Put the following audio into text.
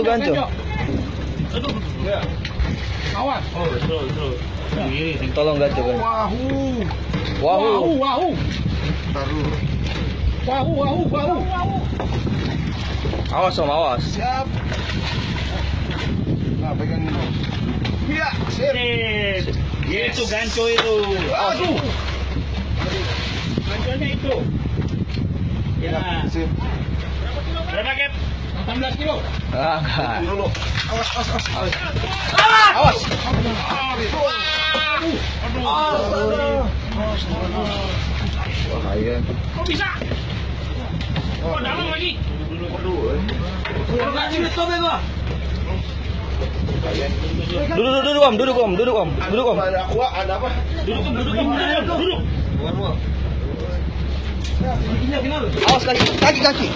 Itu ganco. Aduh. Ya. Awas. Oh, betul, betul. Ini Tolong ganco kan. Wahu. Wahu, wahu. Taruh. Wahu, wahu, wahu. Awas om, awas. Siap. Nah, pegang dulu. Iya, sip. Yes. Itu ganco itu. Aduh. Ganconya itu. Ya. Sip. Berapa, Kep? 18 kilo. Ah, enggak. Awas, awas, awas. Awas. Awas. Bahaya. Kok bisa? Oh, dalam lagi. Duduk, duduk, duduk om, duduk om, duduk om, duduk om. Ada aqua, ada apa? Duduk, duduk, duduk, duduk. Bukan, bukan. Awas kaki, kaki, kaki.